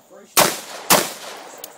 separation.